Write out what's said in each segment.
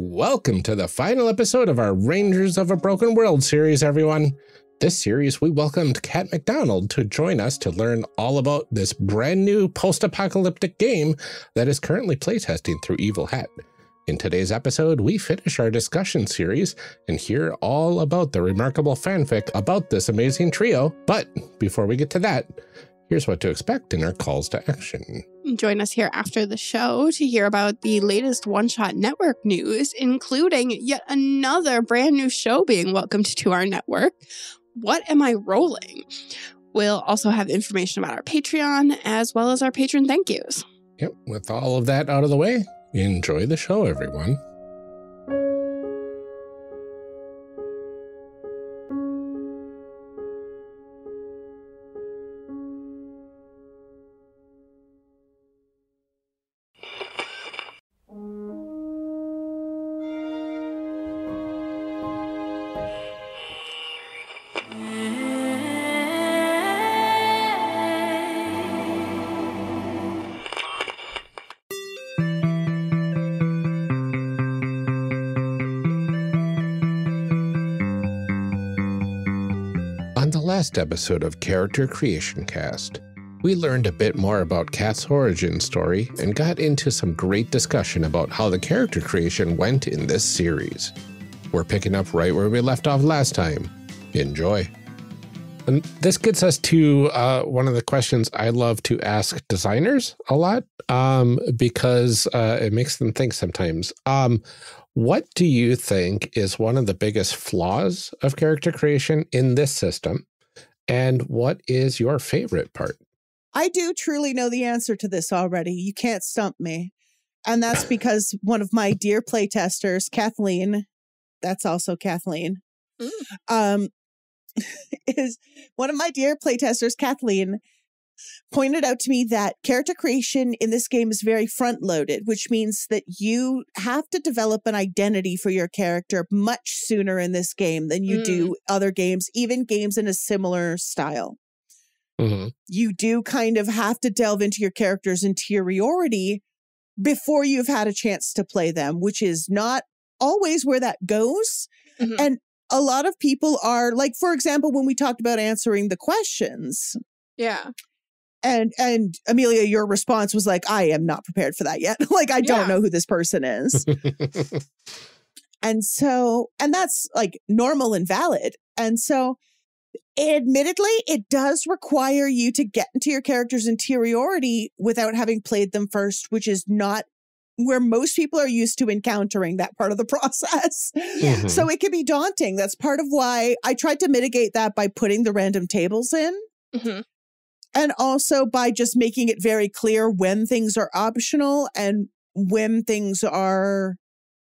Welcome to the final episode of our Rangers of a Broken World series, everyone. This series, we welcomed Cat McDonald to join us to learn all about this brand new post-apocalyptic game that is currently playtesting through Evil Hat. In today's episode, we finish our discussion series and hear all about the remarkable fanfic about this amazing trio. But before we get to that, here's what to expect in our calls to action. Join us here after the show to hear about the latest One Shot Network news, including yet another brand new show being welcomed to our network. What am I rolling? We'll also have information about our Patreon as well as our patron thank yous. Yep, with all of that out of the way, enjoy the show, everyone. Last episode of Character Creation Cast, we learned a bit more about Cat's origin story and got into some great discussion about how the character creation went in this series. We're picking up right where we left off last time. Enjoy. And this gets us to uh, one of the questions I love to ask designers a lot um, because uh, it makes them think sometimes. Um, what do you think is one of the biggest flaws of character creation in this system? And what is your favorite part? I do truly know the answer to this already. You can't stump me. And that's because one of my dear playtesters, Kathleen, that's also Kathleen, Mm. um, is one of my dear playtesters, Kathleen, pointed out to me that character creation in this game is very front loaded, which means that you have to develop an identity for your character much sooner in this game than you Mm. do other games, even games in a similar style Mhm. you do kind of have to delve into your character's interiority before you've had a chance to play them, which is not always where that goes. Mhm. And a lot of people are like, for example, when we talked about answering the questions, Yeah. And and Amelia, your response was like, I am not prepared for that yet. like, I don't Yeah. know who this person is. And so, and that's like normal and valid. And so, admittedly, it does require you to get into your character's interiority without having played them first, which is not where most people are used to encountering that part of the process. Mhm. So it can be daunting. That's part of why I tried to mitigate that by putting the random tables in Mhm. And also by just making it very clear when things are optional and when things are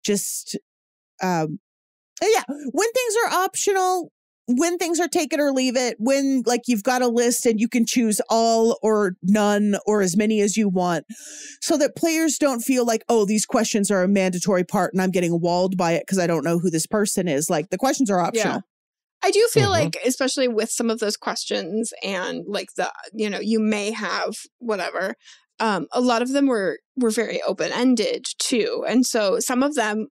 just um yeah when things are optional when things are take it or leave it when like you've got a list and you can choose all or none or as many as you want so that players don't feel like oh these questions are a mandatory part and i'm getting walled by it because i don't know who this person is. Like the questions are optional I do feel Mhm. like, especially with some of those questions and like the, you know, you may have whatever. Um, a lot of them were were very open ended too, and so some of them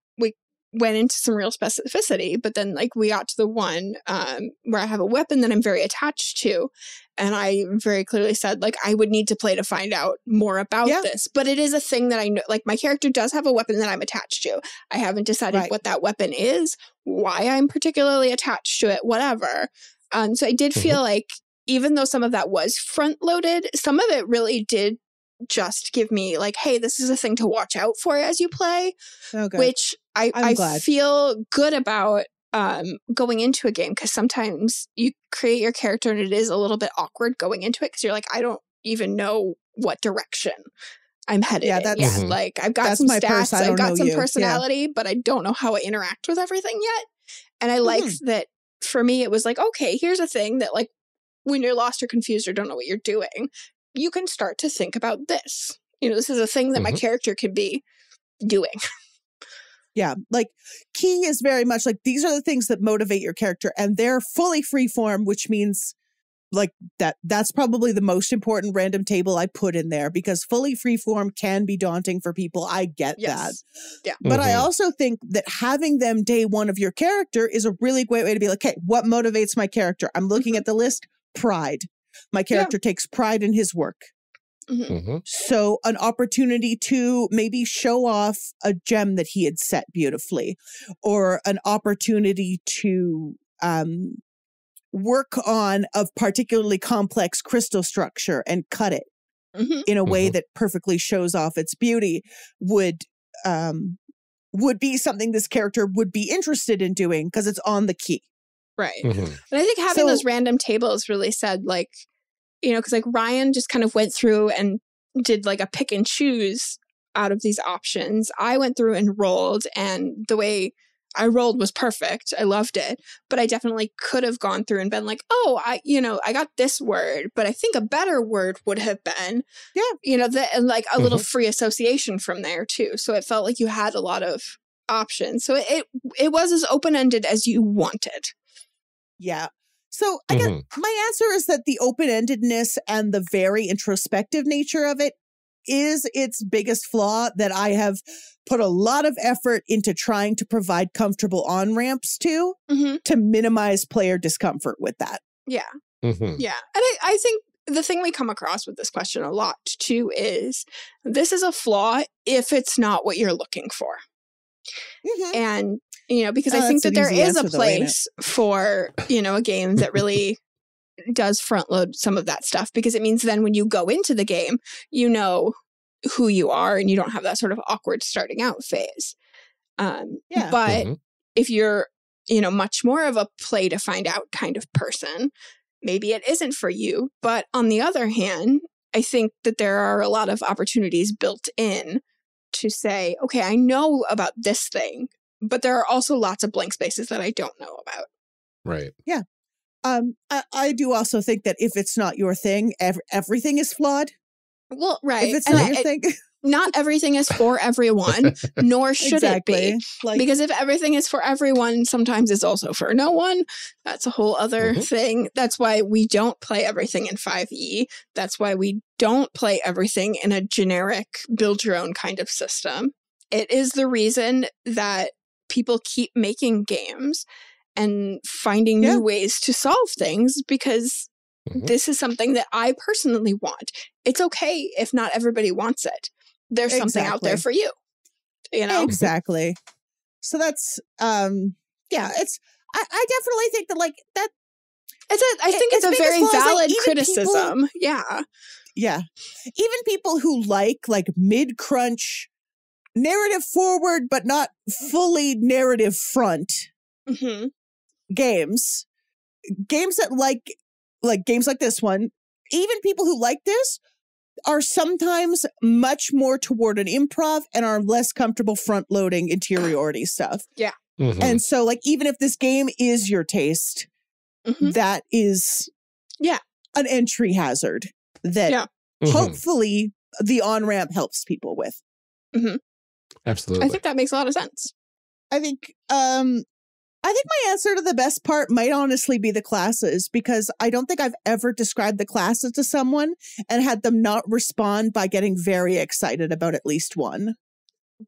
went into some real specificity. But then, like we got to the one um, where I have a weapon that I'm very attached to, and I very clearly said like I would need to play to find out more about Yeah. this. But it is a thing that I know. Like my character does have a weapon that I'm attached to. I haven't decided Right. what that weapon is why I'm particularly attached to it, whatever. Um, so I did Mhm. feel like even though some of that was front loaded, some of it really did just give me like, hey, this is a thing to watch out for as you play, okay which I, I'm I feel good about um, going into a game because sometimes you create your character and it is a little bit awkward going into it because you're like, I don't even know what direction I'm headed. Yeah, that's- yet. Mhm. like I've got some my purse, stats, I I've got some you. Yeah. personality, but I don't know how I interact with everything yet. And I like Mhm. that for me, it was like, okay, here's a thing that like when you're lost or confused or don't know what you're doing, you can start to think about this. You know, this is a thing that my Mhm. character could be doing. Yeah, like key is very much like these are the things that motivate your character, and they're fully free form, which means like that that's probably the most important random table I put in there because fully freeform can be daunting for people. I get that. Yes. Yeah. But I Mhm. also think that having them day one of your character is a really great way to be like, okay, what motivates my character? I'm looking at the list, pride. My Mm-hmm. Yeah. character takes pride in his work. Mhm. Mhm. So, an opportunity to maybe show off a gem that he had set beautifully, or an opportunity to um, work on a particularly complex crystal structure and cut it Mhm. in a way Mhm. that perfectly shows off its beauty would um, would be something this character would be interested in doing because it's on the key. Right. Mhm. And I think having those random tables really said, like, you know, because like Ryan just kind of went through and did like a pick and choose out of these options. I went through and rolled, and the way I rolled was perfect. I loved it. But I definitely could have gone through and been like, oh, I, you know, I got this word, but I think a better word would have been, Yeah. you know, that and like a little free association from there too. So it felt like you had a lot of options. So it it was as open ended as you wanted. Yeah. So I guess Mhm. my answer is that the open endedness and the very introspective nature of it is its biggest flaw that I have put a lot of effort into trying to provide comfortable on ramps to Mm-hmm. to minimize player discomfort with that. Mhm. Yeah. And I, I think the thing we come across with this question a lot too is this is a flaw if it's not what you're looking for. And, you know, because Oh, I think that an there easy is a answer though, place for, you know, a game that really does front load some of that stuff because it means then when you go into the game, you know who you are and you don't have that sort of awkward starting out phase. Um, Yeah. But Mhm. if you're you know much more of a play to find out kind of person maybe it isn't for you but on the other hand i think that there are a lot of opportunities built in to say okay i know about this thing but there are also lots of blank spaces that i don't know about Right. Yeah. Um, I, I do also think that if it's not your thing, ev- everything is flawed. well right If it's and not I- your I- thing, not everything is for everyone nor should exactly. it be Like, because if everything is for everyone, sometimes it's also for no one. That's a whole other Mhm. thing. That's why we don't play everything in 5e. That's why we don't play everything in a generic build your own kind of system. It is the reason that people keep making games and finding Yeah. new ways to solve things because Mhm. this is something that I personally want. It's okay if not everybody wants it. There's something out there for you. You know? exactly. So that's um, yeah. It's I, I definitely think that like that It's a, I think it's, its a very like, valid even criticism. yeah. Yeah. Even people who like like mid crunch narrative forward but not fully narrative front hmm games, games that like like games like this one, even people who like this are sometimes much more toward an improv and are less comfortable front loading interiority stuff. Mhm. And so like even if this game is your taste, Mhm. that is Yeah. an entry hazard that Yeah. Mhm. hopefully the on ramp helps people with. Absolutely. I think that makes a lot of sense. I think um I think my answer to the best part might honestly be the classes because I don't think I've ever described the classes to someone and had them not respond by getting very excited about at least one.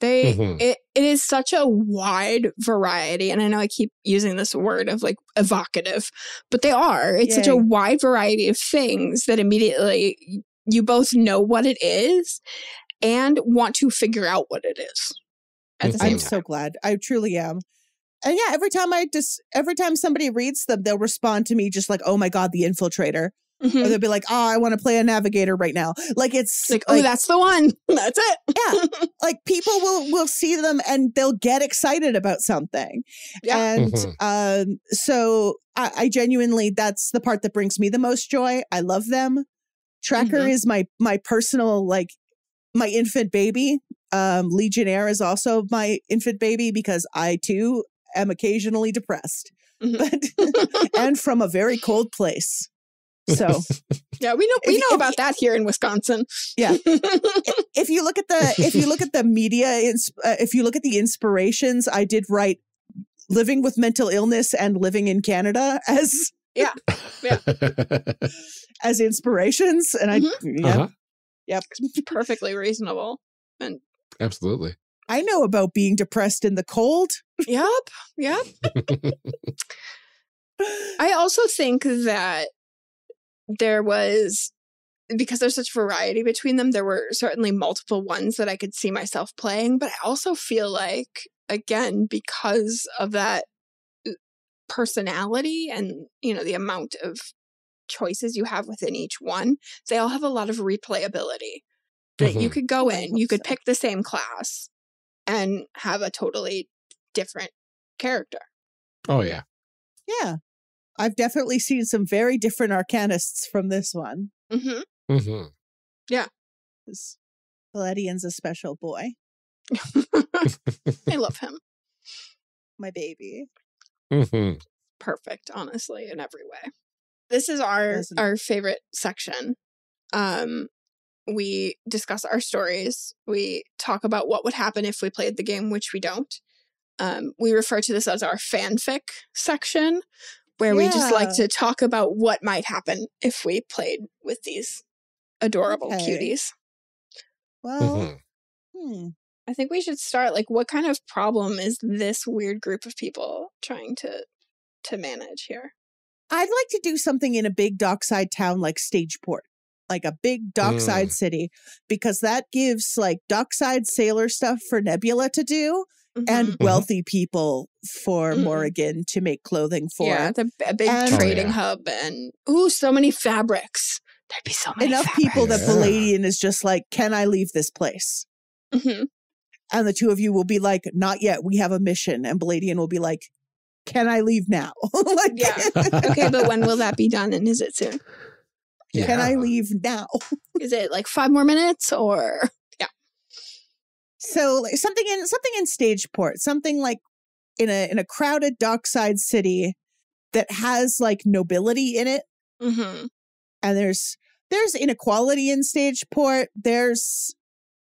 They Mhm. it, it is such a wide variety. And I know I keep using this word of like evocative, but they are. It's such a wide variety of things that immediately you both know what it is and want to figure out what it is at the Mhm. same I'm time. so glad. I truly am. And yeah, every time I just every time somebody reads them, they'll respond to me just like, "Oh my god, the infiltrator," Mhm. or they'll be like, "Oh, I want to play a navigator right now." Like it's Like, oh, that's the one. That's it. yeah, like people will will see them and they'll get excited about something Yeah. and Mhm. um so I, I genuinely that's the part that brings me the most joy i love them tracker Mhm. is my my personal like my infant baby um legionnaire is also my infant baby because i too am occasionally depressed Mhm. but and from a very cold place so Yeah, we know we If- know if about that here in Wisconsin. Yeah. if you look at the if you look at the media ins- uh, if you look at the inspirations i did write living with mental illness and living in canada as Yeah. yeah. as inspirations. And I, Mhm. yeah, Uh-huh. Yep. Perfectly reasonable. And absolutely. I know about being depressed in the cold. Yep. Yep. I also think that there was because there's such variety between them, there were certainly multiple ones that I could see myself playing, but I also feel like again because of that uh, personality and you know the amount of choices you have within each one, they all have a lot of replayability. That you Mhm. could go in, you could pick the same class and have a totally different character. Oh yeah. Yeah. I've definitely seen some very different arcanists from this one. Mm-hmm. hmm 'cause Palladian's a special boy, I love him. my baby. hmm perfect honestly in every way this is our Doesn't- our favorite section. Um we discuss our stories. We talk about what would happen if we played the game which we don't. Um we refer to this as our fanfic section where we just like to talk about what might happen if we played with these adorable Okay. cuties. Well, hmm hmm. i think we should start like what kind of problem is this weird group of people trying to to manage here I'd like to do something in a big dockside town like Stageport, like a big dockside city, because that gives like dockside sailor stuff for Nebula to do and Mhm. wealthy people for Mhm. Morrigan to make clothing for. Yeah, the a big And- Oh, trading yeah. hub and ooh, so many fabrics. There'd be so many Enough people that fabrics. Palladian is just like, can I leave this place? hmm And the two of you will be like, not yet. We have a mission. And Palladian will be like, can I leave now? like, Yeah. Okay, but when will that be done? And is it soon? can I leave now? Is it like five more minutes or? Yeah? So like, something in something in Stageport, something like in a in a crowded dockside city that has like nobility in it, hmm and there's there's inequality in Stageport. There's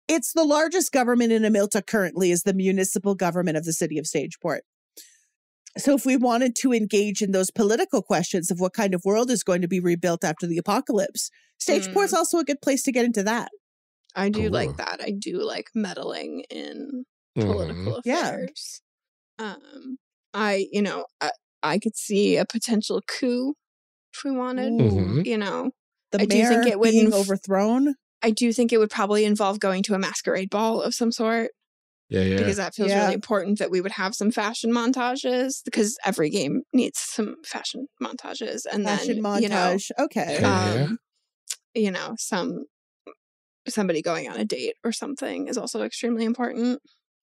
it's the largest government in Amilta currently is the municipal government of the city of Stageport. So if we wanted to engage in those political questions of what kind of world is going to be rebuilt after the apocalypse, Stageport's also a good place to get into that. I do Cool. like that. I do like meddling in Mhm. political Yeah. affairs. Um, I you know I, I could see a potential coup if we wanted. Ooh. Mhm. You know, The I do mayor think it would being inf- overthrown. I do think it would probably involve going to a masquerade ball of some sort. Yeah, yeah. because that feels Yeah. really important that we would have some fashion montages because every game needs some fashion montages and Fashion then you know montage. okay. Yeah. um, you know some somebody going on a date or something is also extremely important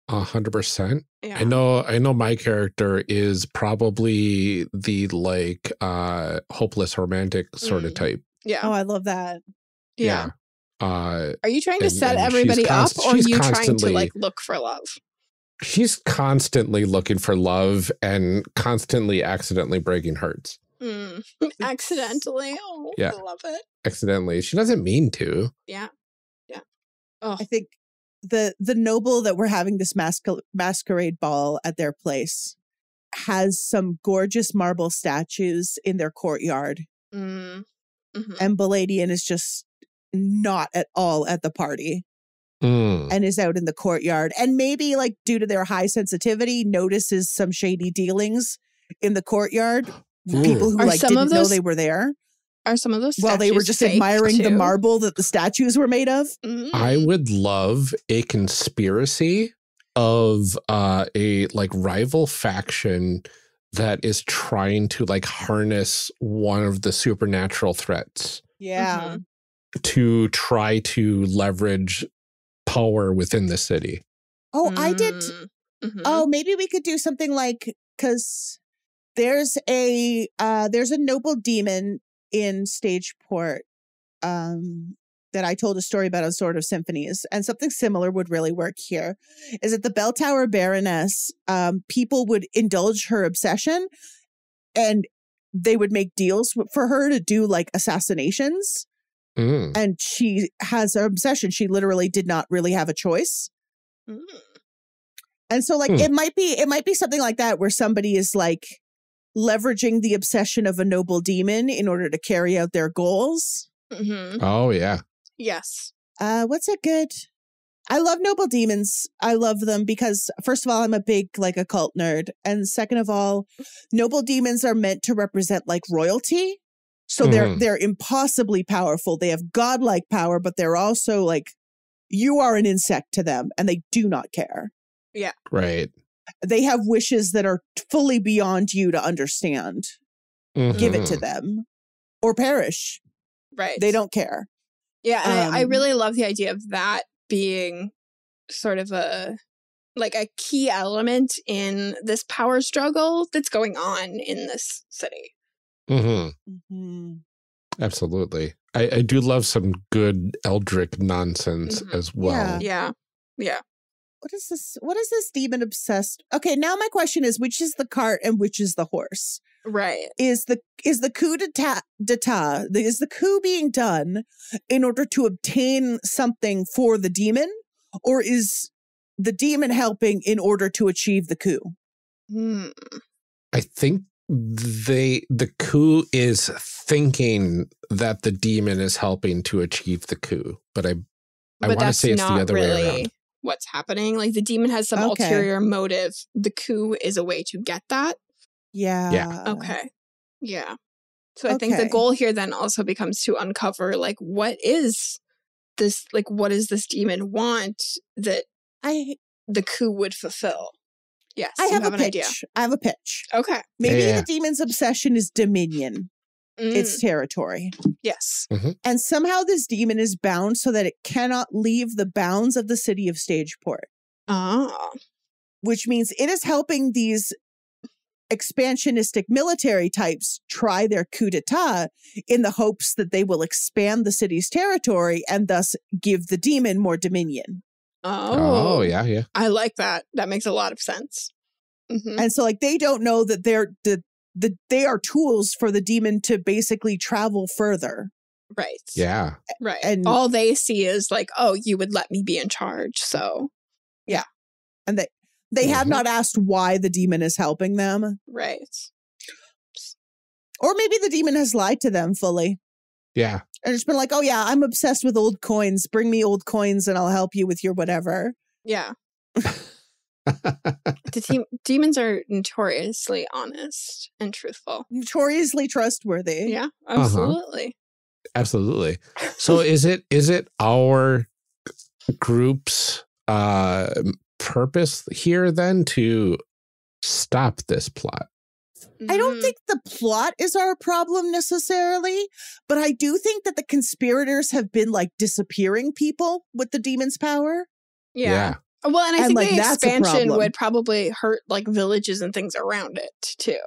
A hundred percent. yeah I know I know my character is probably the like uh hopeless romantic sort of Mm. type. yeah Oh, I love that. yeah, Uh are you trying to set everybody const- up or are you trying to like look for love she's constantly looking for love and constantly accidentally breaking hearts. Mm. accidentally oh Yeah. i love it Accidentally. She doesn't mean to. yeah yeah oh I think the the noble that we're having this masca- masquerade ball at their place has some gorgeous marble statues in their courtyard, mm. Mhm. and Palladian is just not at all at the party Mm. and is out in the courtyard. And maybe, like, due to their high sensitivity, notices some shady dealings in the courtyard. People who Are like didn't of know they were there are some of those while they were just fake, admiring the marble that the statues were made of. I Mm. would love a conspiracy of uh a like rival faction that is trying to like harness one of the supernatural threats Yeah. To try to leverage power within the city. Oh, I did. Mm. Mhm. Oh, maybe we could do something like because there's a uh there's a noble demon in Stageport um that I told a story about on Sword of Symphonies, and something similar would really work here. Is that the Bell Tower Baroness? Um, people would indulge her obsession, and they would make deals for her to do like assassinations. Mm. And she has an obsession; she literally did not really have a choice. Mm. And so like Hmm. it might be it might be something like that where somebody is like leveraging the obsession of a noble demon in order to carry out their goals. hmm Oh yeah. Yes. Uh, what's a good? I love noble demons. I love them because first of all, I'm a big like occult nerd, and second of all, noble demons are meant to represent like royalty. So they're Mhm. they're impossibly powerful. They have godlike power, but they're also like you are an insect to them, and they do not care. Yeah. Right. They have wishes that are fully beyond you to understand. Give it to Mhm. them, or perish. Right. They don't care. Yeah, and I, I Um, really love the idea of that being sort of a like a key element in this power struggle that's going on in this city. Hmm Mhm. Absolutely. I, I do love some good Eldritch nonsense Mhm. as well. Yeah. Yeah. Yeah. what is this what is this demon obsessed okay now my question is which is the cart and which is the horse Right. is the is the coup d'etat d'etat is the coup being done in order to obtain something for the demon or is the demon helping in order to achieve the coup Hmm. I think they the coup is thinking that the demon is helping to achieve the coup, but I I want to say it's the not other way around. what's happening. Like the demon has some Okay. ulterior motive. The coup is a way to get that. yeah Yeah. Okay. Yeah. So I think the goal here then also becomes to uncover like what is this like what does this demon want that i the coup would fulfill? Yes. i you have, a an pitch idea. i have a pitch Okay. maybe Yeah. the demon's obsession is dominion it's Mm, territory yes. and somehow this demon is bound so that it cannot leave the bounds of the city of Stageport, Oh. which means it is helping these expansionistic military types try their coup d'etat in the hopes that they will expand the city's territory and thus give the demon more dominion. Oh. Oh, yeah, yeah. I like that. That makes a lot of sense. Mhm. And so like they don't know that they're the the they are tools for the demon to basically travel further. Right. Yeah. Right. And- all they see is like, oh, you would let me be in charge. So yeah. And they they have Mhm. not asked why the demon is helping them. right. Or maybe the demon has lied to them fully. Yeah. And just been like, oh yeah, I'm obsessed with old coins. Bring me old coins and I'll help you with your whatever. Yeah. The team demons are notoriously honest and truthful. Notoriously trustworthy. Yeah, absolutely. Absolutely. So is it is it our group's uh purpose here then to stop this plot? I don't Mhm. think the plot is our problem necessarily, but I do think that the conspirators have been like disappearing people with the demon's power. Yeah. Well, and I And, think like, the expansion would probably hurt like villages and things around it too.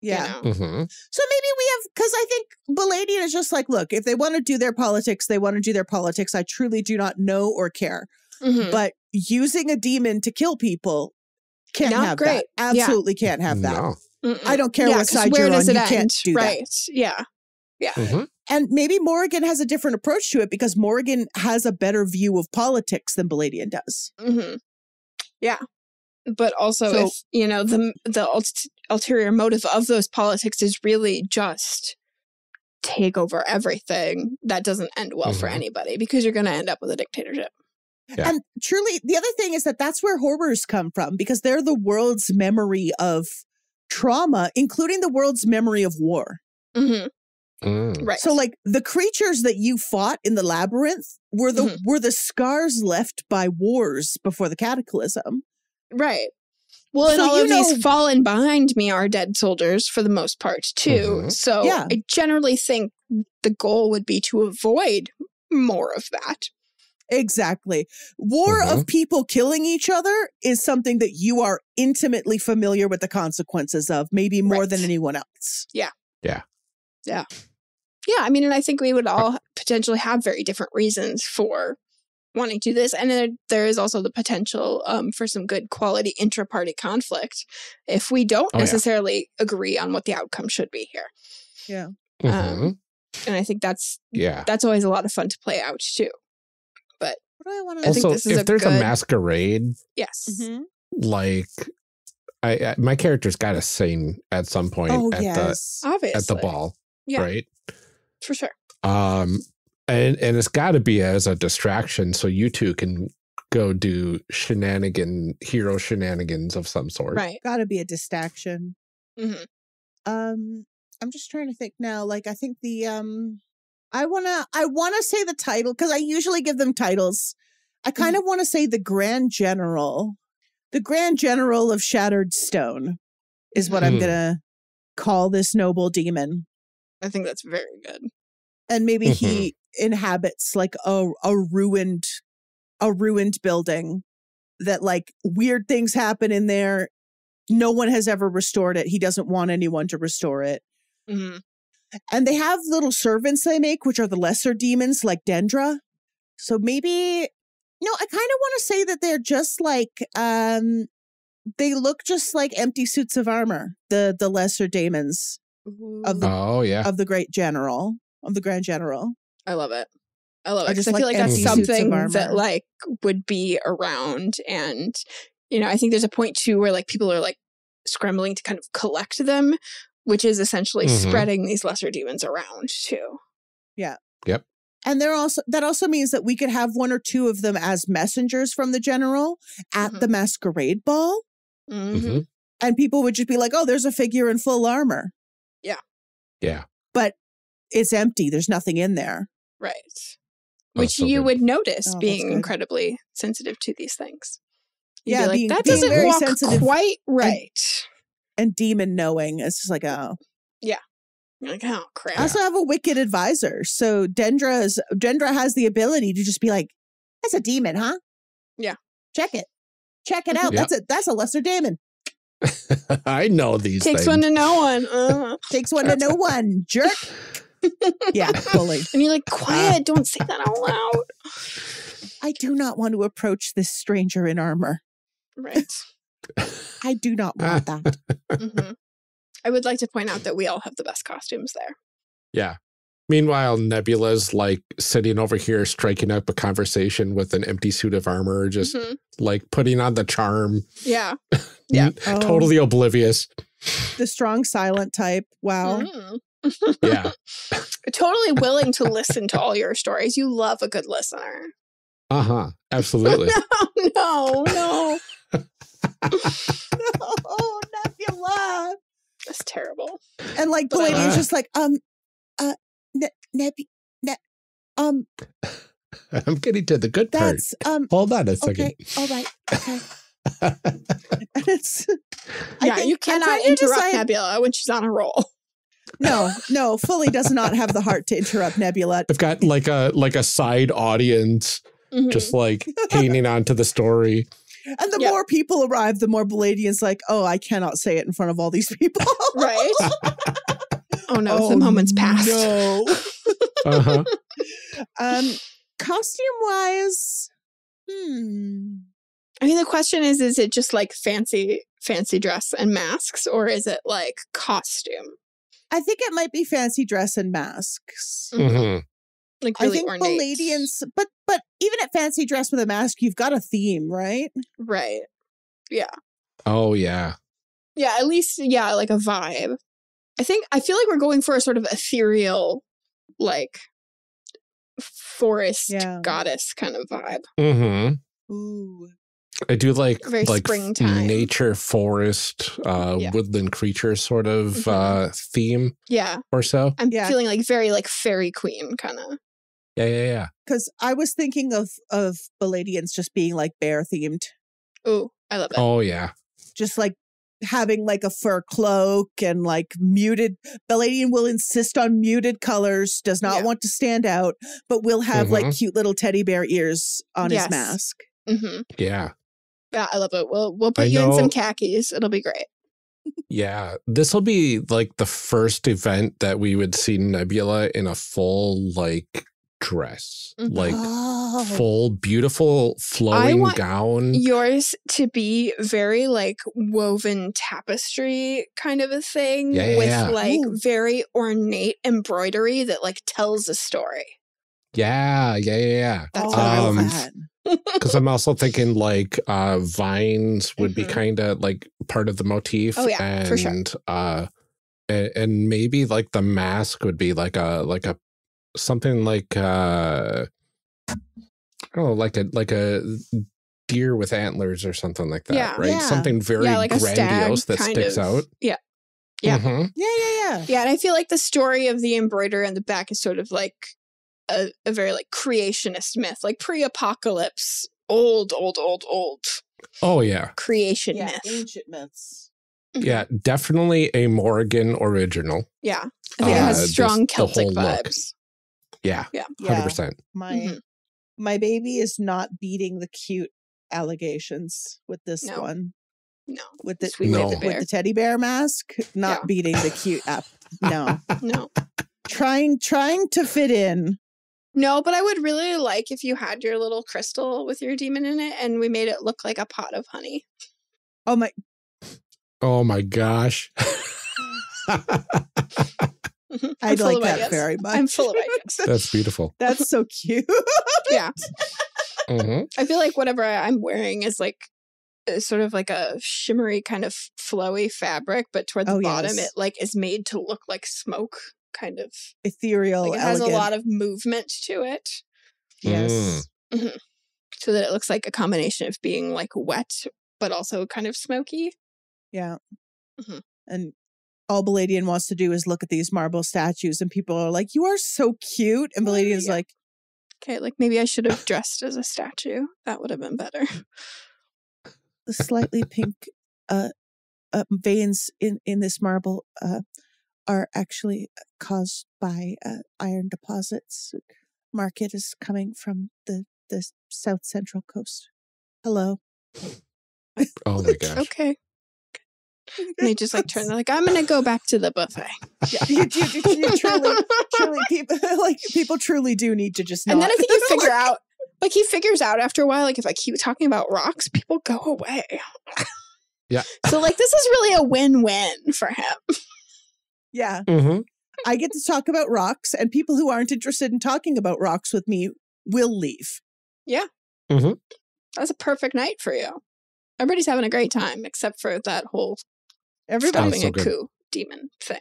Yeah. You know? hmm So maybe we have, because I think Palladian is just like, look, if they want to do their politics, they want to do their politics. I truly do not know or care. Mhm. But using a demon to kill people can't Not have great. that. Yeah. Absolutely can't have that. No. Mm-mm. I don't care Yeah, what 'cause side where you're does on. it You can't end? do that. right. Yeah. hmm And maybe Morrigan has a different approach to it because Morrigan has a better view of politics than Palladian does. hmm Yeah. But also, So- if you know the the ult- ulterior motive of those politics is really just take over everything, that doesn't end well for Mhm. anybody because you're going to end up with a dictatorship. Yeah. And truly, the other thing is that that's where horrors come from because they're the world's memory of trauma, including the world's memory of war. hmm Mm. Right. So, like the creatures that you fought in the labyrinth were the Mhm. were the scars left by wars before the cataclysm. right. Well, and all you of know- these fallen behind me are dead soldiers for the most part too. Mhm. So Yeah. I generally think the goal would be to avoid more of that. Exactly. War Mhm. of people killing each other is something that you are intimately familiar with the consequences of, maybe more than anyone else. Yeah, Yeah. Yeah. Yeah. I mean, and I think we would all potentially have very different reasons for wanting to do this, and then there is also the potential um, for some good quality intra-party conflict if we don't Oh, yeah. necessarily agree on what the outcome should be here. Mhm. Um, And I think that's yeah. that's always a lot of fun to play out too. What do I want I think Also, this is if a there's a masquerade, Yes, Mhm. like I, I my character's got to sing at some point Oh at yes. the Obviously. at the ball, Yeah. right? For sure. Um, and and it's got to be as a distraction, so you two can go do shenanigan hero shenanigans of some sort. Right. Got to be a distraction. hmm Um, I'm just trying to think now. Like, I think the um, I wanna, I wanna say the title because I usually give them titles. I kind of want to say the Grand General, the Grand General of Shattered Stone, is what I'm Hmm. gonna call this noble demon, I think that's very good. and maybe he inhabits like a a ruined, a ruined building that like weird things happen in there. No one has ever restored it. He doesn't want anyone to restore it. hmm And they have little servants they make, which are the lesser demons like Dendra. So maybe no, I kind of want to say that they're just like um they look just like empty suits of armor, the the lesser demons Of the- Oh yeah. of the great general, of the grand general. I love it. I love it. it. 'cause just I like feel like that's empty suits of something that like would be around and you know, I think there's a point too where like people are like scrambling to kind of collect them, which is essentially Mhm. spreading these lesser demons around too. Yeah. Yep. And they're also that also means that we could have one or two of them as messengers from the general at Mhm. the masquerade ball. hmm Mhm. And people would just be like, oh, there's a figure in full armor. Yeah. Yeah. But it's empty. There's nothing in there. Right. Oh, Which so you good. would notice Oh, being incredibly sensitive to these things. You'd Yeah, be like, being- that being doesn't very walk sensitive quite right. And demon knowing. It's just like, oh, You're like, oh crap. I also have a wicked advisor. So Dendra is Dendra has the ability to just be like, "That's a demon, huh? Yeah. check it, check it out. Yeah. That's a that's a lesser demon. I know these Takes things. one to know one. Uh. Takes one to know one. Jerk. Yeah, fully. And you're like, quiet, don't say that out loud. I do not want to approach this stranger in armor. Right. I do not want that. hmm I would like to point out that we all have the best costumes there. yeah. Meanwhile, Nebula's like sitting over here striking up a conversation with an empty suit of armor, just Mhm. like putting on the charm. Yeah. Yeah. Oh, Totally oblivious. the strong silent type. Wow. Mhm. Yeah. Totally willing to listen to all your stories. You love a good listener. Uh huh. Absolutely. no, no, no. oh, Nebula. That's terrible. And like But I Palladian's love just like, um, uh, ne- Nebi, ne- um, I'm getting to the good part. that's um, Hold on a second. okay, all right, okay. It's yeah, think- you cannot interrupt decide- Nebula when she's on a roll. no, no. Fully does not have the heart to interrupt Nebula. I've got like a like a side audience Mhm. just like hanging on to the story. And the Yep. more people arrive, the more Palladian's like, oh, I cannot say it in front of all these people. right. Oh no, Oh, the moment's passed. No. Uh-huh. um, costume wise, hmm. I mean, the question is: Is it just like fancy, fancy dress and masks, or is it like costume, I think it might be fancy dress and masks. Mhm. Like I think ornate? Palladians, but but even at fancy dress with a mask, you've got a theme, right? right? Yeah. Oh yeah. Yeah, at least yeah, like a vibe. I think I feel like we're going for a sort of ethereal, like forest Yeah. goddess kind of vibe. Mm-hmm. Ooh. I do like Very like springtime. nature, forest, uh, Yeah. woodland creature sort of Mhm. uh, theme Yeah, or so. I'm Yeah. feeling like very like fairy queen kind of. Yeah, yeah, yeah. Because I was thinking of of Palladians just being like bear themed, Oh, I love it. Oh yeah. just like having like a fur cloak and like muted. Palladian will insist on muted colors, does not Yeah. want to stand out, but will have like cute little teddy bear ears on Yes. his mask. hmm Yeah. Yeah, I love it. We'll we'll put I you in some khakis. It'll be great. Yeah. This will be like the first event that we would see Nebula in a full like dress. Like oh, full beautiful flowing want gown. Yours to be very like woven tapestry kind of a thing Yeah, yeah, with yeah. like Ooh. very ornate embroidery that like tells a story. Yeah, yeah, yeah, yeah. That's oh, what I I love Um. Because I'm also thinking like uh vines would be Mhm. kind of like part of the motif. Oh, yeah, and, for sure. Uh, and, and maybe like the mask would be like a like a something like uh, oh, like a like a deer with antlers or something like that, Yeah. right? Yeah. Something very like a stag grandiose that sticks of- out. yeah. Yeah. Mhm. Yeah, yeah, yeah. Yeah, and I feel like the story of the embroider in the back is sort of like a, a very like creationist myth, like pre-apocalypse, old, old, old, old Oh yeah, creation Yeah, myth. ancient myths. yeah, definitely a Morrigan original. Yeah, I think it Uh, has strong Celtic vibes. look. Vibes. Yeah, Yeah. hundred Yeah, percent. my Mhm. my baby is not beating the cute allegations with this No. one. No, With the Sweet No. with the with the teddy bear mask, not Yeah. beating the cute app. No, No, trying trying to fit in. no, but I would really like if you had your little crystal with your demon in it, and we made it look like a pot of honey. Oh my! Oh my gosh. I'm I'd like that ideas. very much. I'm full of ideas. That's beautiful. That's so cute. Yeah, hmm I feel like whatever I- I'm wearing is like sort of like a shimmery kind of flowy fabric, but toward the Oh, bottom yes. it like is made to look like smoke, kind of. Ethereal, Like it has elegant. a lot of movement to it, yes. Mm. so that it looks like a combination of being like wet but also kind of smoky. Yeah. Mhm. And all Palladian wants to do is look at these marble statues, and people are like, "You are so cute," and Oh, Palladian's yeah. like, Okay, like maybe I should have dressed as a statue. That would have been better. "The slightly pink uh, uh, veins in in this marble uh, are actually caused by uh, iron deposits. Market is coming from the the south central coast. Hello." Oh my gosh. Okay. And they just like turn. They're like, I'm gonna go back to the buffet. Yeah, you, you, you, you truly, truly, people like people truly do need to just. And then I think you figure out, like he figures out after a while, like if I keep talking about rocks, people go away. Yeah. So like this is really a win-win for him. yeah, hmm I get to talk about rocks, and people who aren't interested in talking about rocks with me will leave. Yeah. That's a perfect night for you. Everybody's having a great time, except for that whole Everybody, stopping so a good. coup demon thing.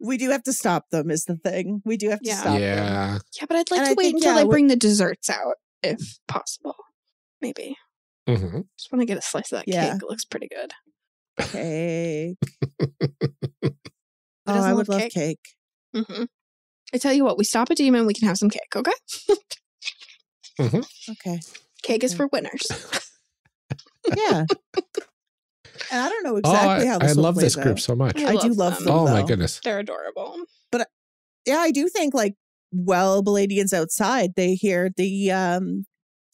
we do have to stop them. Is the thing we do have to Yeah. stop them. Yeah. Yeah, but I'd like And to I wait think, until yeah, they bring the desserts out, if possible. Maybe. hmm Just want to get a slice of that Yeah. cake. It looks pretty good. Cake. oh, I would love love cake. hmm I tell you what, we stop a demon, we can have some cake, okay? Okay, Cake is Okay. for winners. yeah. and I don't know Oh, exactly I, how this I will love play this group out. so much. I do love them. Oh my goodness. They're adorable. But yeah, I do think like well, Palladians outside, they hear the um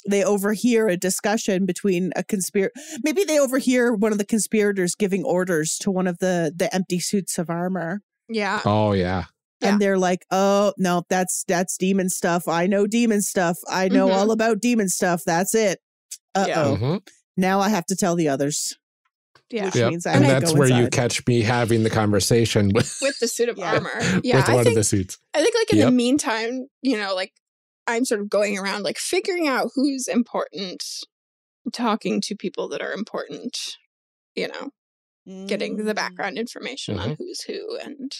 they overhear a discussion between a conspirator. Maybe they overhear one of the conspirators giving orders to one of the the empty suits of armor, Yeah. Oh yeah. Yeah. and they're like, "Oh no, that's that's demon stuff. I know demon stuff. I know Mhm. all about demon stuff. That's it." Uh Yeah. oh. Mhm. Now I have to tell the others, Yeah. which Yep. means I And that's go where you catch me having the conversation with, With the suit of Yeah. armor. Yeah. with I one think of the suits. I think like in Yep. the meantime, you know, like I'm sort of going around like figuring out who's important, talking to people that are important, you know, getting the Mm, background information on who's who and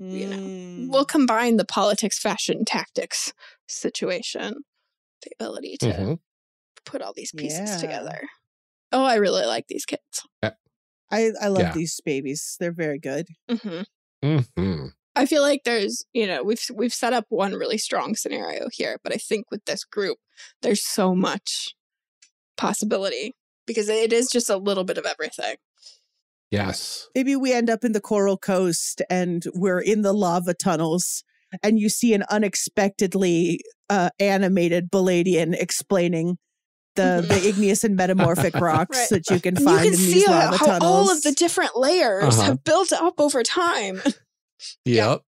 you know, mm. we'll combine the politics fashion tactics situation the ability to Mhm. put all these pieces Yeah. together oh i really like these kids I I love Yeah. these babies. They're very good. hmm Mhm. i feel like there's you know we've we've set up one really strong scenario here but i think with this group there's so much possibility because it is just a little bit of everything Yes. Maybe we end up in the Coral Coast and we're in the lava tunnels, and you see an unexpectedly uh, animated Palladian explaining the, the igneous and metamorphic rocks Right. that you can and find you can in see these how, how all of the different layers Uh-huh. have built up over time Yeah. Yep.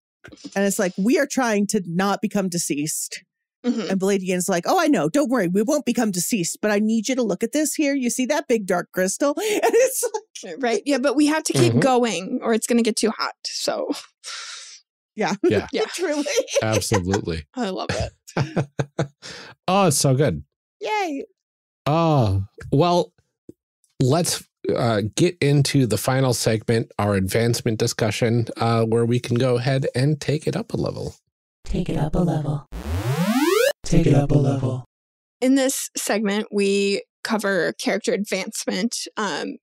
and it's like, we are trying to not become deceased. Mhm. And Palladian's like, oh, I know. Don't worry. We won't become deceased, but I need you to look at this here. You see that big dark crystal? And it's like, right yeah but we have to keep Mhm. going or it's going to get too hot so yeah. Yeah. Yeah. Truly. Absolutely. i love it oh, it's so good. Yay. Oh, well, let's uh, get into the final segment, our advancement discussion, uh, where we can go ahead and take it up a level. Take it up a level. Take it up a level. In this segment, we cover character advancement, um,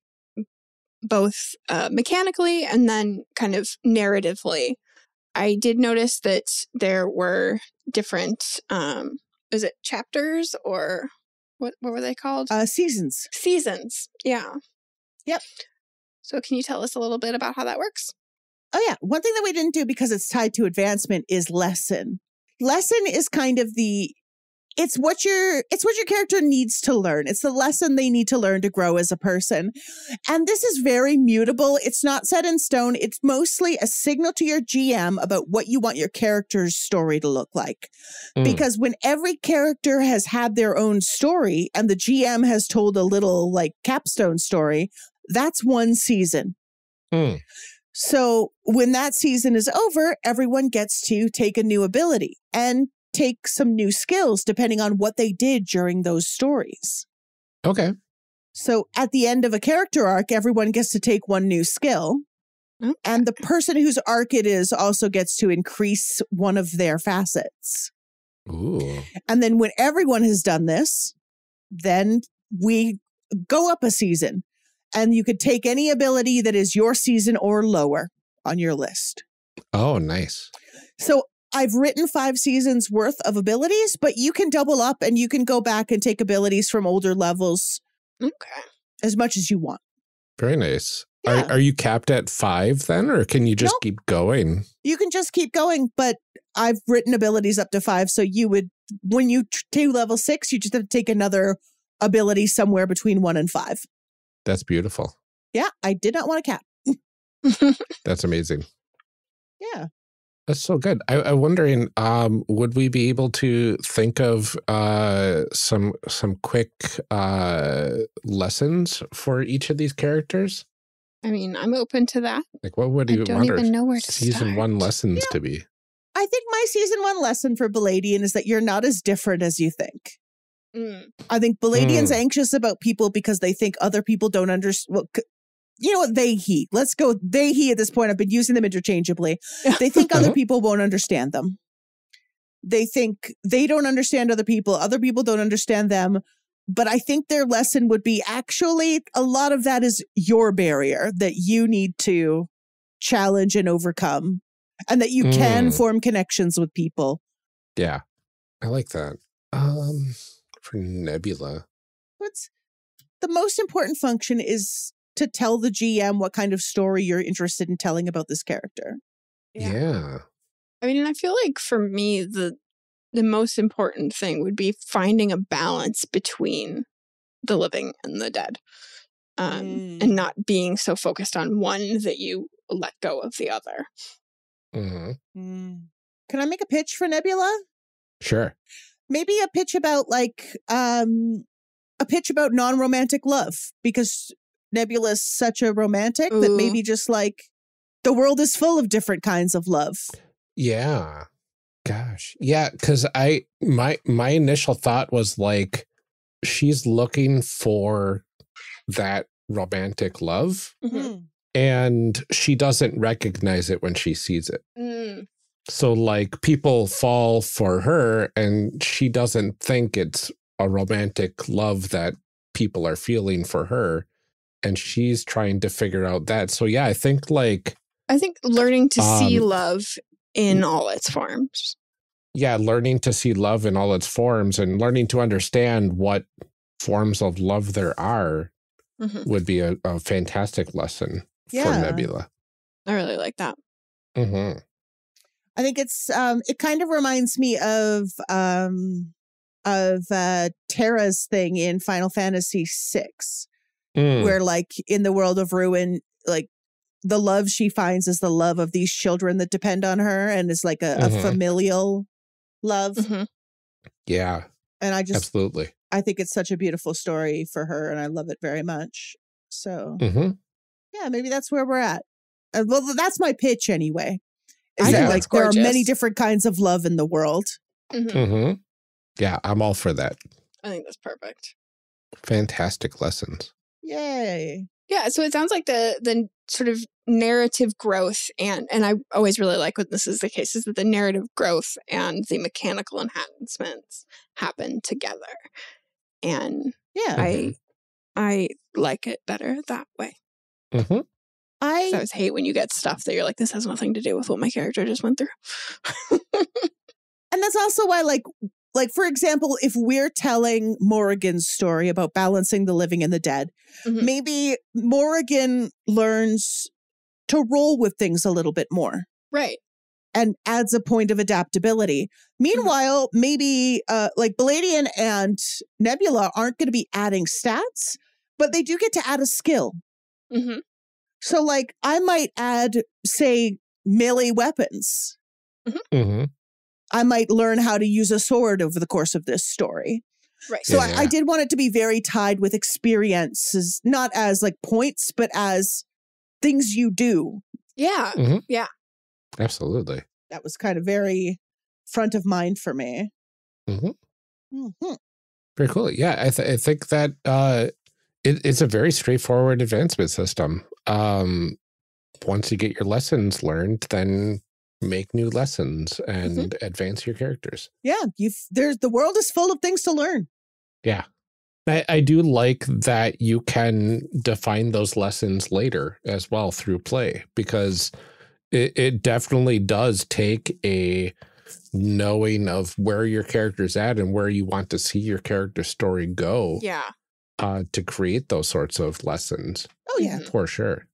both uh, mechanically and then kind of narratively. I did notice that there were different, um, is it chapters or what? What were they called? Uh, seasons. Seasons. Yeah. Yep. So, can you tell us a little bit about how that works? Oh yeah, one thing that we didn't do because it's tied to advancement is lesson. Lesson is kind of the it's what your it's what your character needs to learn. It's the lesson they need to learn to grow as a person. And this is very mutable. It's not set in stone. It's mostly a signal to your GM about what you want your character's story to look like. Mm. Because when every character has had their own story and the GM has told a little like capstone story, that's one season. Mm. So when that season is over, everyone gets to take a new ability and take some new skills depending on what they did during those stories. Okay. So at the end of a character arc, everyone gets to take one new skill. Okay. And the person whose arc it is also gets to increase one of their facets. Ooh. And then when everyone has done this, then we go up a season and you could take any ability that is your season or lower on your list. Oh, nice. So I've written five seasons worth of abilities, but you can double up and you can go back and take abilities from older levels Okay. as much as you want. Very nice. Yeah. Are, are you capped at five then, or can you just Nope. keep going? You can just keep going, but I've written abilities up to five. So you would, when you t- do level six, you just have to take another ability somewhere between one and five. That's beautiful. Yeah, I did not want a cap. That's amazing. Yeah. That's so good. I, I'm wondering, um, would we be able to think of uh, some some quick uh, lessons for each of these characters? I mean, I'm open to that. Like, what would I you don't want our even know where to season start. one lessons to be? I think my season one lesson for Palladian is that you're not as different as you think. Mm. I think Palladian's Hmm. anxious about people because they think other people don't understand. Well, c- you know what? They, he. Let's go. They, he at this point. I've been using them interchangeably. They think other people won't understand them. They think they don't understand other people. Other people don't understand them. But I think their lesson would be actually a lot of that is your barrier that you need to challenge and overcome, and that you can Mm. form connections with people. Yeah, I like that. Um, for Nebula, What's the most important function is to tell the GM what kind of story you're interested in telling about this character. Yeah. yeah. I mean, and I feel like for me, the the most important thing would be finding a balance between the living and the dead, um, Mm. and not being so focused on one that you let go of the other. Mm-hmm. Can I make a pitch for Nebula? Sure. Maybe a pitch about like um a pitch about non-romantic love because Nebula's such a romantic that maybe just like the world is full of different kinds of love. Yeah. Gosh. Yeah, cuz I my my initial thought was like she's looking for that romantic love Mm-hmm. and she doesn't recognize it when she sees it. Mm. So like people fall for her and she doesn't think it's a romantic love that people are feeling for her and she's trying to figure out that. So yeah, I think like I think learning to see Um, love in all its forms. yeah, learning to see love in all its forms and learning to understand what forms of love there are Mhm. would be a, a fantastic lesson for Nebula. I really like that. hmm I think it's um it kind of reminds me of um of uh Terra's thing in Final Fantasy 6 Mm. where like in the world of ruin like the love she finds is the love of these children that depend on her and is like a, Mhm. a familial love Mhm. Yeah, and I just absolutely. I think it's such a beautiful story for her and I love it very much. So hmm yeah, maybe that's where we're at. Uh, well, that's my pitch anyway. I Is think that like there are many different kinds of love in the world. Mhm. hmm Yeah, I'm all for that. I think that's perfect. Fantastic lessons. Yay. Yeah, so it sounds like the the sort of narrative growth and and I always really like when this is the case is that the narrative growth and the mechanical enhancements happen together. And Yeah. I I like it better that way. hmm I 'Cause I always hate when you get stuff that you're like, this has nothing to do with what my character just went through. and that's also why like like for example if we're telling morrigan's story about balancing the living and the dead Mhm. maybe morrigan learns to roll with things a little bit more. Right. and adds a point of adaptability. Meanwhile maybe uh like Palladian and nebula aren't going to be adding stats but they do get to add a skill. Hmm so like i might add say melee weapons. Hmm I might learn how to use a sword over the course of this story. Right. So I, I Yeah. did want it to be very tied with experiences, not as like points, but as things you do. yeah. Yeah. Absolutely. That was kind of very front of mind for me. Mhm. Mhm. Very cool. Yeah, I, th- I think that uh, it, it's a very straightforward advancement system. Um, once you get your lessons learned, then make new lessons and advance your characters. Yeah, you there's the world is full of things to learn. Yeah. I, I do like that you can define those lessons later as well through play because it, it definitely does take a knowing of where your character's at and where you want to see your character story go Yeah. uh, to create those sorts of lessons Oh yeah. For sure.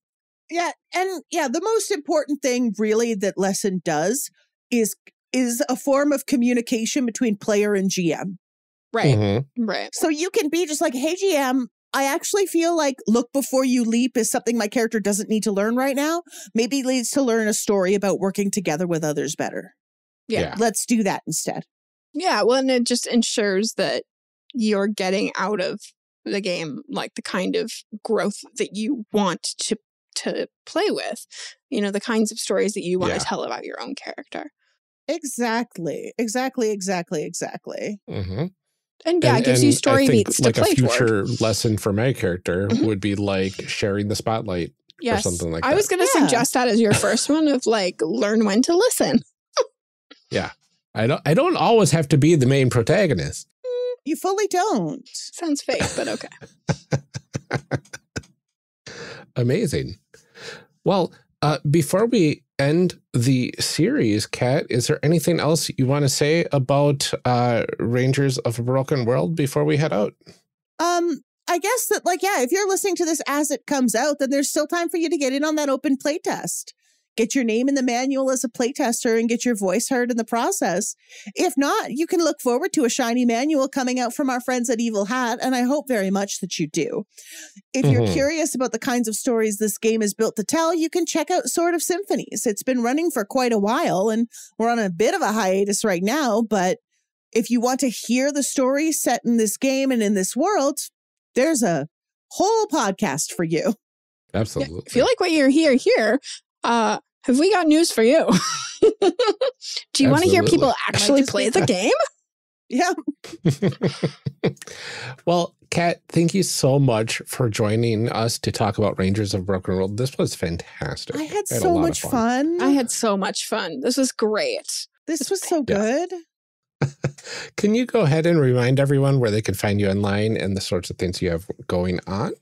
Yeah, and yeah, the most important thing really that lesson does is is a form of communication between player and GM. Right. Mhm. Right. So you can be just like, hey, GM, I actually feel like look before you leap is something my character doesn't need to learn right now. Maybe it leads to learn a story about working together with others better. Yeah. Yeah. Let's do that instead. Yeah. Well, and it just ensures that you're getting out of the game like the kind of growth that you want to to play with. You know, the kinds of stories that you want Yeah. to tell about your own character. Exactly. Exactly. Exactly. Exactly. Mhm. And yeah, it gives you story think, beats to play a toward. future lesson for my character Mhm. would be like sharing the spotlight Yes. something like that. I was going to Yeah. suggest that as your first one of like learn when to listen. Yeah. I don't I don't always have to be the main protagonist. You fully don't. Sounds fake, but okay. Amazing. Well, uh, before we end the series, Cat, is there anything else you want to say about uh, Rangers of a Broken World before we head out? Um, I guess that like, yeah, if you're listening to this as it comes out, then there's still time for you to get in on that open playtest. Get your name in the manual as a playtester and get your voice heard in the process. If not, you can look forward to a shiny manual coming out from our friends at Evil Hat, and I hope very much that you do. If you're Mhm. curious about the kinds of stories this game is built to tell, you can check out Sword of Symphonies. It's been running for quite a while, and we're on a bit of a hiatus right now, but if you want to hear the story set in this game and in this world, there's a whole podcast for you. Yeah, Absolutely. if you like what you're here here, uh, have we got news for you? Do you want to hear people actually play the game? Yeah. well, Cat, thank you so much for joining us to talk about Rangers of Broken World. This was fantastic. I had a so much fun. I had so much fun. This was great. this was so Yeah. good. Can you go ahead and remind everyone where they can find you online and the sorts of things you have going on?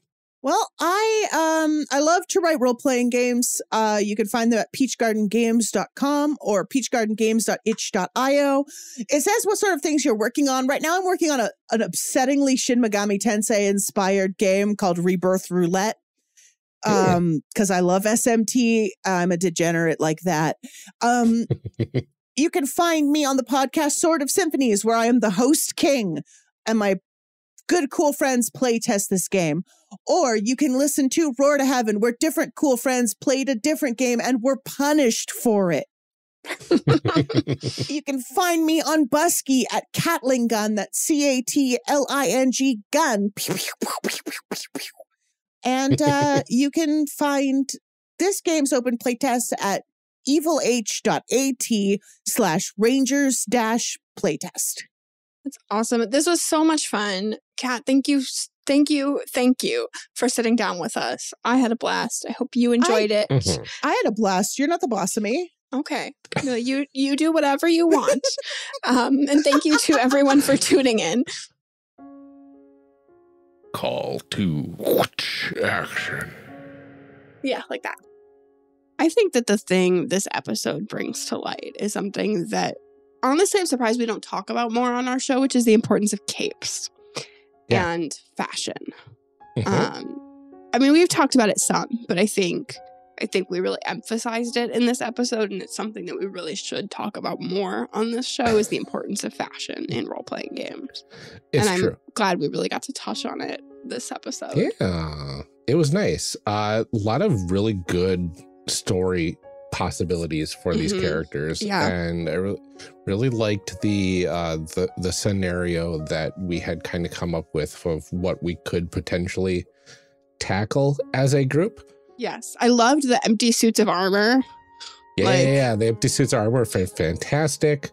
Well, I um I love to write role playing games. Uh you can find them at peachgardengames.com or peachgardengames.itch.io. It says what sort of things you're working on. Right now I'm working on a, an upsettingly Shin Megami Tensei inspired game called Rebirth Roulette. Um cuz I love SMT. I'm a degenerate like that. Um you can find me on the podcast Sword of Symphonies where I am the host king and my good cool friends play test this game. Or you can listen to Roar to Heaven, where different cool friends played a different game and were punished for it. You can find me on Bluesky at Catling Gun. That's C A T L I N G gun. And uh, you can find this game's open playtest at evilh.at slash rangers dash playtest. That's awesome. This was so much fun. Cat, thank you. thank you, thank you for sitting down with us. I had a blast. I hope you enjoyed it. Mhm. I had a blast. You're not the boss of me. Okay. No, you you do whatever you want. um, and thank you to everyone for tuning in. Call to action. Yeah, like that. I think that the thing this episode brings to light is something that honestly I'm surprised we don't talk about more on our show, which is the importance of capes Yeah. and fashion. Mhm. Um, I mean, we've talked about it some, but I think I think we really emphasized it in this episode, and it's something that we really should talk about more on this show is the importance of fashion in role playing games. it's and I'm true. glad we really got to touch on it this episode. Yeah, it was nice. A lot of really good story possibilities for these Mhm. characters. Yeah. and I re- really liked the uh, the the scenario that we had kind of come up with of what we could potentially tackle as a group. Yes, I loved the empty suits of armor. Yeah, Like- yeah, yeah. The empty suits of armor were fantastic.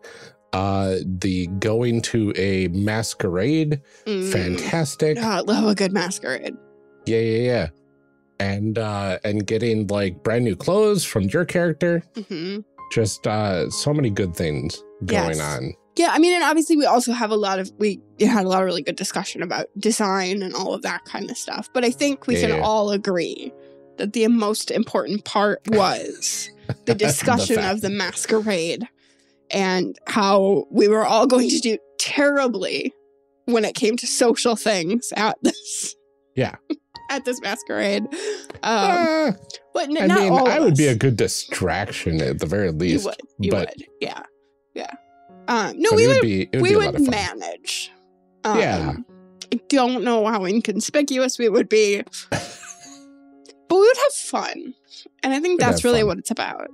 Uh, the going to a masquerade, Mm. fantastic. Oh, I love a good masquerade. Yeah, yeah, yeah. And uh and getting like brand new clothes from your character. hmm Just uh so many good things going Yes. on. Yeah, I mean, and obviously we also have a lot of we had a lot of really good discussion about design and all of that kind of stuff. But I think we can all agree that the most important part was the discussion fact- of the masquerade and how we were all going to do terribly when it came to social things at this. Yeah. At this masquerade. Um, Ah, but n- I not mean, all I would be a good distraction at the very least. You would. You but- would. Yeah. Yeah. Um, no, but we would would be would we would manage. Um, Yeah. I don't know how inconspicuous we would be, but we would have fun. And I think We'd that's really fun. what it's about.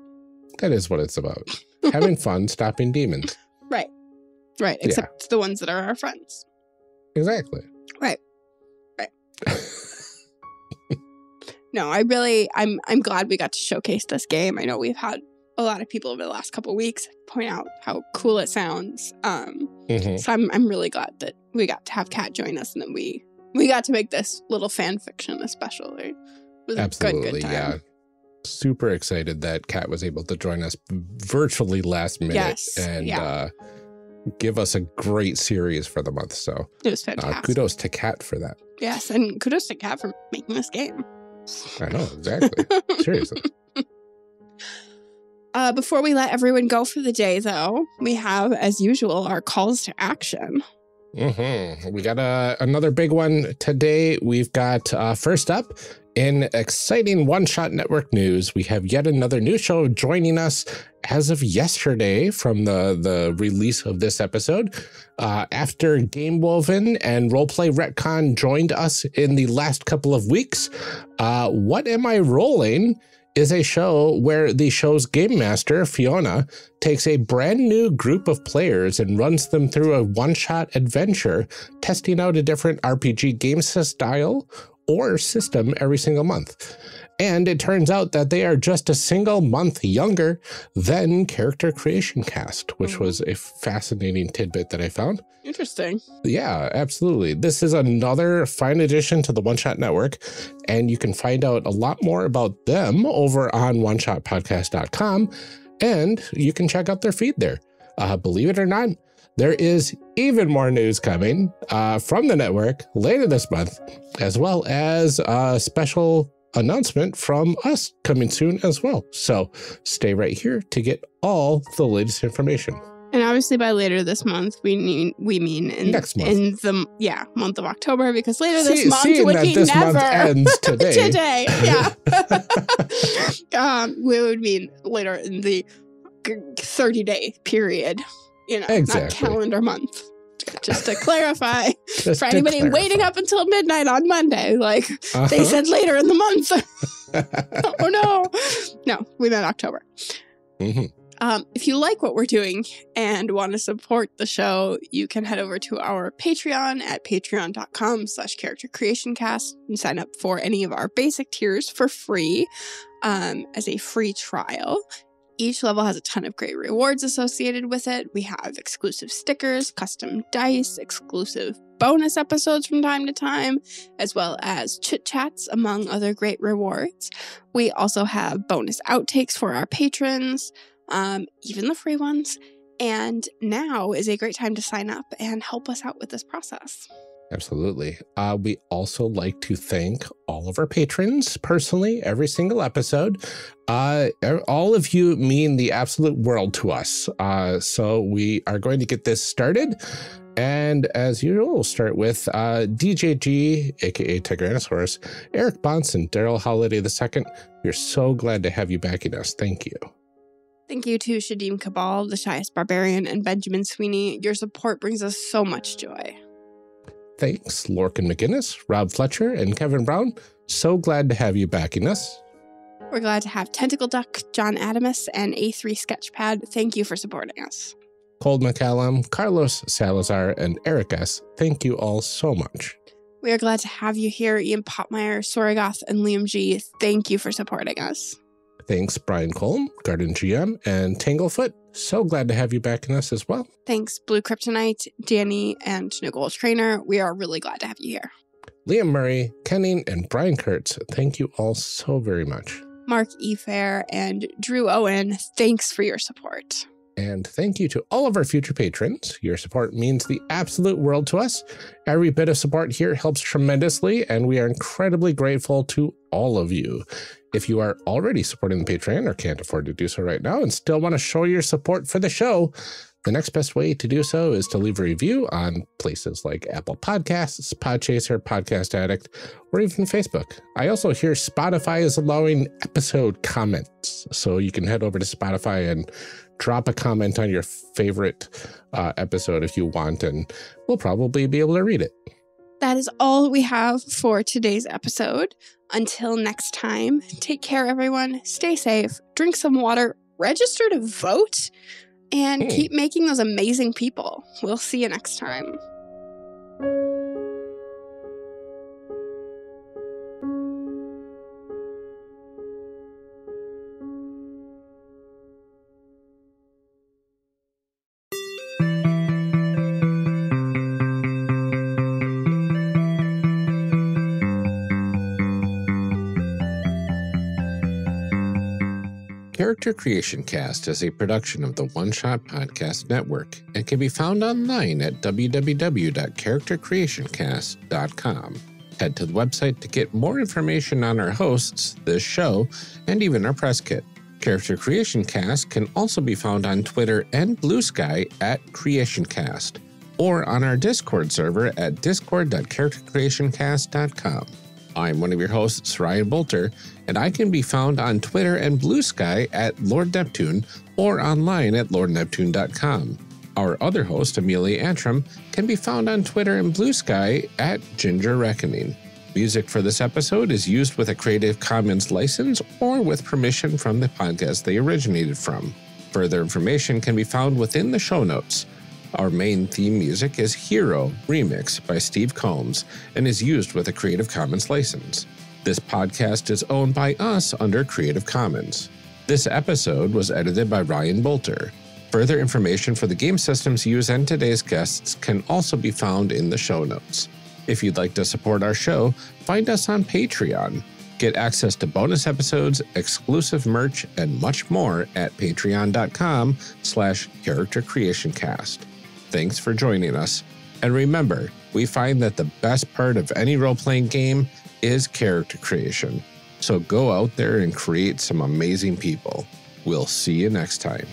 That is what it's about. Having fun, stopping demons. Right. Right. Yeah. Except the ones that are our friends. Exactly. Right. Right. No, I really I'm I'm glad we got to showcase this game. I know we've had a lot of people over the last couple of weeks point out how cool it sounds. Um Mhm. So I'm I'm really glad that we got to have Cat join us and then we we got to make this little fan fiction especially. It was a Absolutely, good, good time. yeah. Super excited that Cat was able to join us virtually last minute Yes, and yeah. uh, give us a great series for the month. So It was uh, fantastic. kudos to Cat for that. Yes, and kudos to Cat for making this game. I know, exactly. Seriously. Uh, before we let everyone go for the day, though, we have, as usual, our calls to action. Hmm We got uh, another big one today. We've got uh, first up in exciting One Shot Network news. We have yet another new show joining us as of yesterday from the the release of this episode. Uh, after Gamewoven and Roleplay Retcon joined us in the last couple of weeks, uh, What Am I Rolling? Is a show where the show's game master, Fiona, takes a brand new group of players and runs them through a one shot adventure, testing out a different RPG game style or system every single month. And it turns out that they are just a single month younger than Character Creation Cast, which was a fascinating tidbit that I found. Interesting. Yeah, absolutely. This is another fine addition to the One Shot Network, and you can find out a lot more about them over on oneshotpodcast.com, and you can check out their feed there. Uh, believe it or not, there is even more news coming uh, from the network later this month, as well as a special announcement from us coming soon as well. So stay right here to get all the latest information. And obviously, by later this month, we mean we mean in Next month. in the yeah month of October because later this See- month would be this never month ends today. today. Yeah, um, we would mean later in the thirty day period. You know, not calendar month. Just to clarify, Just for to anybody clarify. waiting up until midnight on Monday, like they Uh-huh. said later in the month. oh no, no, we meant October. Mhm. Um, if you like what we're doing and want to support the show, you can head over to our Patreon at patreon.com slash character creation cast and sign up for any of our basic tiers for free um, as a free trial. Each level has a ton of great rewards associated with it. We have exclusive stickers, custom dice, exclusive bonus episodes from time to time, as well as chit chats, among other great rewards. We also have bonus outtakes for our patrons, um, even the free ones. And now is a great time to sign up and help us out with this process. Absolutely. Uh, we also like to thank all of our patrons personally every single episode. Uh, all of you mean the absolute world to us. Uh, so we are going to get this started. And as usual, we'll start with uh, DJG, aka Tigranosaurus, Eric Bonson, Daryl Holiday II. We're so glad to have you backing us. Thank you. Thank you to Shadim Kabal, the shyest barbarian, and Benjamin Sweeney. Your support brings us so much joy. Thanks, Lorcan McGinnis, Rob Fletcher, and Kevin Brown. So glad to have you backing us. We're glad to have Tentacle Duck, John Adamus, and A3 Sketchpad. Thank you for supporting us. Cold McCallum, Carlos Salazar, and Eric S. Thank you all so much. We are glad to have you here, Ian Popmeyer, Sorigoth, and Liam G. Thank you for supporting us. Thanks, Brian Colm, Garden GM, and Tanglefoot. So glad to have you back in us as well. Thanks, Blue Kryptonite, Danny, and Nicole Trainer. We are really glad to have you here. Liam Murray, Kenning, and Brian Kurtz, thank you all so very much. Mark E. Fair and Drew Owen, thanks for your support. And thank you to all of our future patrons. Your support means the absolute world to us. Every bit of support here helps tremendously, and we are incredibly grateful to all of you. If you are already supporting the Patreon or can't afford to do so right now and still want to show your support for the show, the next best way to do so is to leave a review on places like Apple Podcasts, Podchaser, Podcast Addict, or even Facebook. I also hear Spotify is allowing episode comments. So you can head over to Spotify and drop a comment on your favorite uh, episode if you want, and we'll probably be able to read it. That is all we have for today's episode. Until next time, take care, everyone. Stay safe, drink some water, register to vote, and Hmm. keep making those amazing people. We'll see you next time. Character Creation Cast is a production of the One Shot Podcast Network and can be found online at www.charactercreationcast.com. Head to the website to get more information on our hosts, this show, and even our press kit. Character Creation Cast can also be found on Twitter and Blue Sky at CreationCast, or on our Discord server at discord.charactercreationcast.com. I'm one of your hosts, Ryan Boelter, and I can be found on Twitter and Blue Sky at Lord Neptune or online at lordneptune.com. Our other host, Amelia Antrim, can be found on Twitter and Blue Sky at Ginger Reckoning. Music for this episode is used with a Creative Commons license or with permission from the podcast they originated from. Further information can be found within the show notes. Our main theme music is Hero Remix by Steve Combs and is used with a Creative Commons license. This podcast is owned by us under Creative Commons. This episode was edited by Ryan Boelter. Further information for the game systems used and today's guests can also be found in the show notes. If you'd like to support our show, find us on Patreon. Get access to bonus episodes, exclusive merch, and much more at patreon.com slash character creation cast. Thanks for joining us. And remember, we find that the best part of any role playing game is character creation. So go out there and create some amazing people. We'll see you next time.